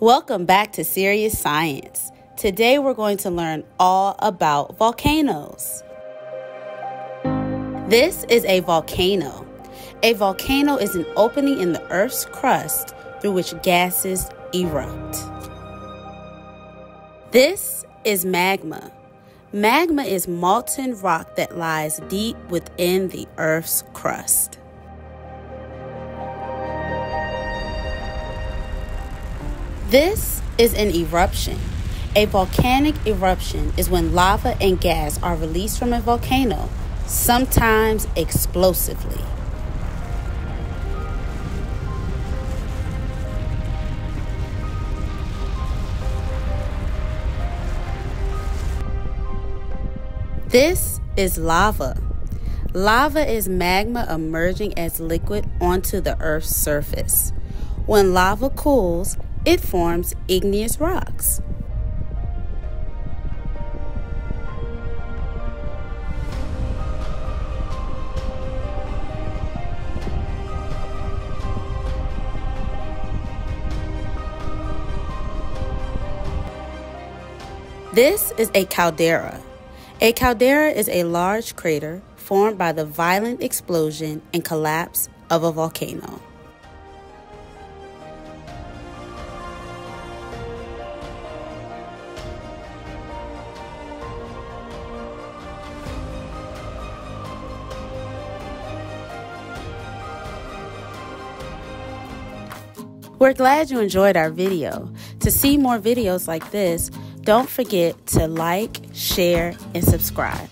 Welcome back to Sirius Science. Today we're going to learn all about volcanoes. This is a volcano. A volcano is an opening in the Earth's crust through which gases erupt. This is magma. Magma is molten rock that lies deep within the Earth's crust. This is an eruption. A volcanic eruption is when lava and gas are released from a volcano, sometimes explosively. This is lava. Lava is magma emerging as liquid onto the Earth's surface. When lava cools, it forms igneous rocks. This is a caldera. A caldera is a large crater formed by the violent explosion and collapse of a volcano. We're glad you enjoyed our video. To see more videos like this, don't forget to like, share, and subscribe.